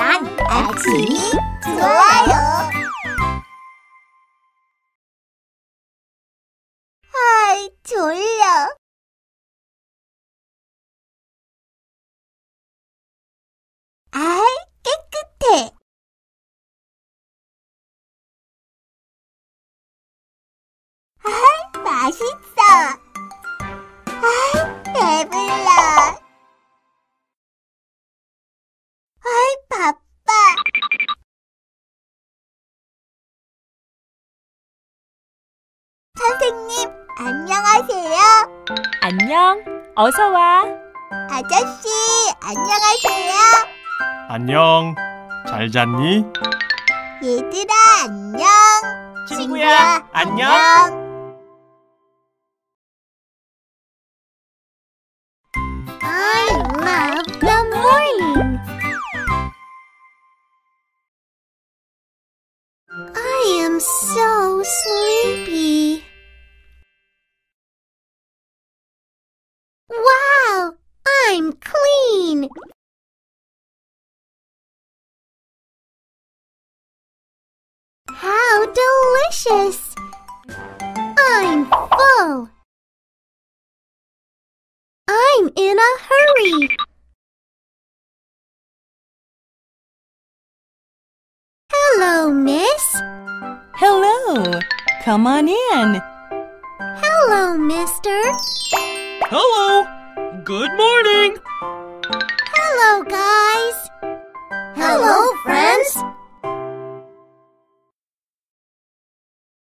난 아침이 좋아요. 아이, 졸려. 아이, 깨끗해. 아이, 맛있어. 아이, 배불러. 선생님, 안녕하세요. 안녕. 어서 와. 아저씨, 안녕하세요. 안녕. 잘 잤니? 얘들아, 안녕. 친구야, 안녕. I love the morning. I am so sleepy. Wow, I'm clean. How delicious. I'm full. I'm in a hurry. Hello, miss. Hello. Come on in. Hello, mister. Hello. Good morning. Hello, guys.